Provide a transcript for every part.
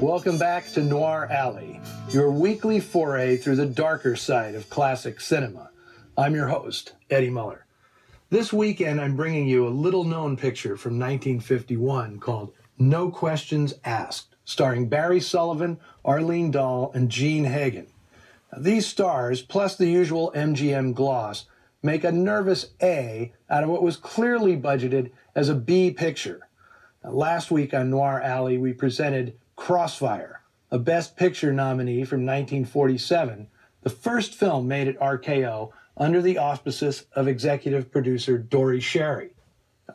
Welcome back to Noir Alley, your weekly foray through the darker side of classic cinema. I'm your host, Eddie Muller. This weekend, I'm bringing you a little known picture from 1951 called No Questions Asked, starring Barry Sullivan, Arlene Dahl, and Jean Hagen. These stars, plus the usual MGM gloss, make a nervous A out of what was clearly budgeted as a B picture. Last week on Noir Alley, we presented Crossfire, a Best Picture nominee from 1947, the first film made at RKO under the auspices of executive producer Dore Schary.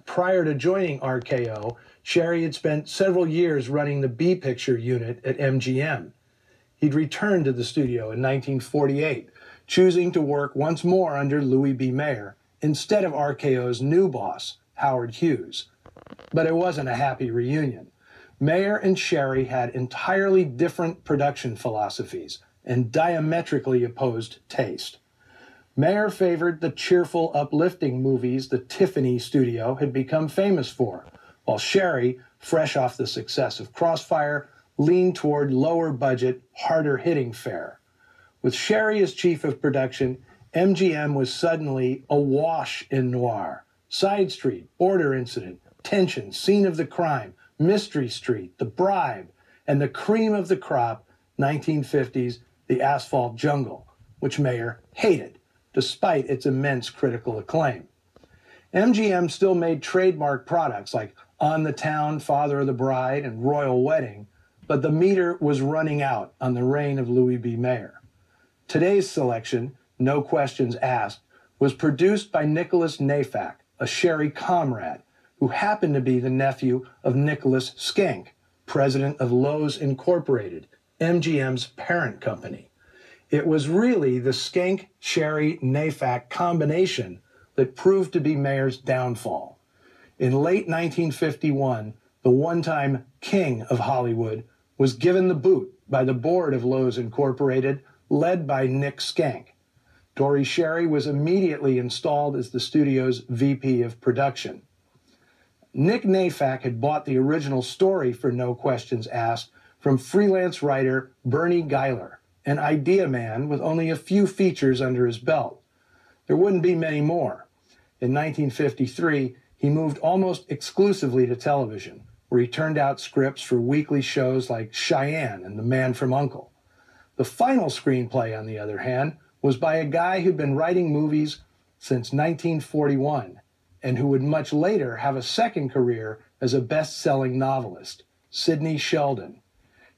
Prior to joining RKO, Schary had spent several years running the B Picture unit at MGM. He'd returned to the studio in 1948, choosing to work once more under Louis B. Mayer instead of RKO's new boss, Howard Hughes. But it wasn't a happy reunion. Mayer and Schary had entirely different production philosophies and diametrically opposed taste. Mayer favored the cheerful, uplifting movies the Tiffany studio had become famous for, while Schary, fresh off the success of Crossfire, leaned toward lower budget, harder hitting fare. With Schary as chief of production, MGM was suddenly awash in noir. Side Street, Border Incident, Tension, Scene of the Crime, Mystery Street, The Bribe, and the cream of the crop, 1950s, The Asphalt Jungle, which Mayer hated, despite its immense critical acclaim. MGM still made trademark products like On the Town, Father of the Bride, and Royal Wedding, but the meter was running out on the reign of Louis B. Mayer. Today's selection, No Questions Asked, was produced by Nicholas Nayfack, a Schary comrade, who happened to be the nephew of Nicholas Schenck, president of Loews Incorporated, MGM's parent company. It was really the Schenck Schary Nayfack combination that proved to be Mayer's downfall. In late 1951, the one time king of Hollywood was given the boot by the board of Loews Incorporated, led by Nick Schenck. Dore Schary was immediately installed as the studio's VP of production. Nick Nayfack had bought the original story for No Questions Asked from freelance writer Berne Giler, an idea man with only a few features under his belt. There wouldn't be many more. In 1953, he moved almost exclusively to television, where he turned out scripts for weekly shows like Cheyenne and The Man from Uncle. The final screenplay, on the other hand, was by a guy who'd been writing movies since 1941 and who would much later have a second career as a best selling novelist, Sidney Sheldon.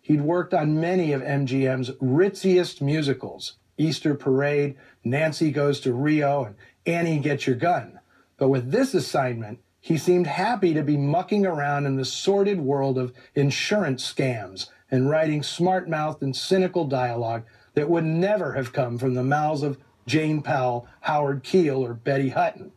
He'd worked on many of MGM's ritziest musicals Easter Parade, Nancy Goes to Rio, and Annie Get Your Gun. But with this assignment, he seemed happy to be mucking around in the sordid world of insurance scams and writing smart mouthed and cynical dialogue that would never have come from the mouths of Jane Powell, Howard Keel, or Betty Hutton.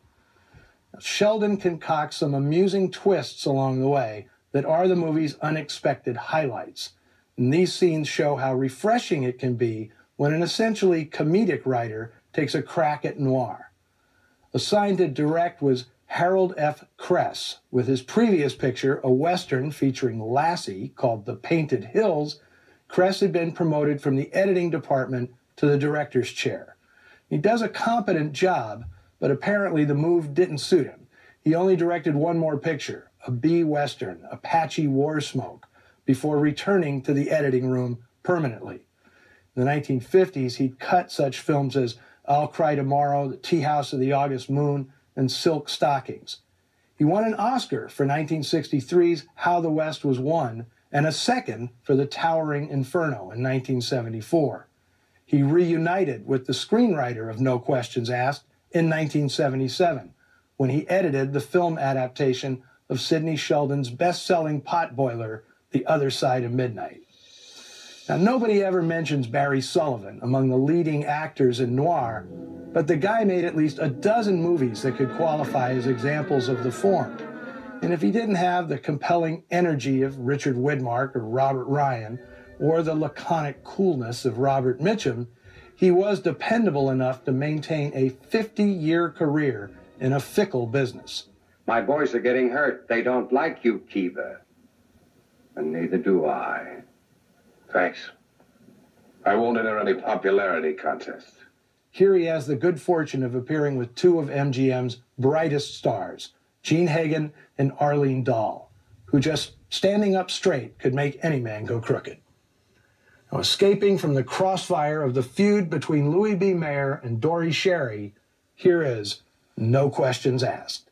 Sheldon concocts some amusing twists along the way that are the movie's unexpected highlights. And these scenes show how refreshing it can be when an essentially comedic writer takes a crack at noir. Assigned to direct was Harold F. Kress, with his previous picture, a Western featuring Lassie called The Painted Hills. Kress had been promoted from the editing department to the director's chair. He does a competent job, but apparently the move didn't suit him. He only directed one more picture, a B Western, Apache War Smoke, before returning to the editing room permanently. In the 1950s, he'd cut such films as I'll Cry Tomorrow, The Tea House of the August Moon, and Silk Stockings. He won an Oscar for 1963's How the West Was Won and a second for The Towering Inferno in 1974. He reunited with the screenwriter of No Questions Asked in 1977 when he edited the film adaptation of Sidney Sheldon's best selling potboiler, The Other Side of Midnight. Now, nobody ever mentions Barry Sullivan among the leading actors in noir, but the guy made at least a dozen movies that could qualify as examples of the form. And if he didn't have the compelling energy of Richard Widmark or Robert Ryan, or the laconic coolness of Robert Mitchum, he was dependable enough to maintain a 50 year career in a fickle business. My boys are getting hurt. They don't like you, Keiver. And neither do I. Thanks. I won't enter any popularity contest. Here he has the good fortune of appearing with two of MGM's brightest stars, Jean Hagen and Arlene Dahl, who just standing up straight could make any man go crooked. Now, escaping from the crossfire of the feud between Louis B. Mayer and Dore Schary, here is No Questions Asked.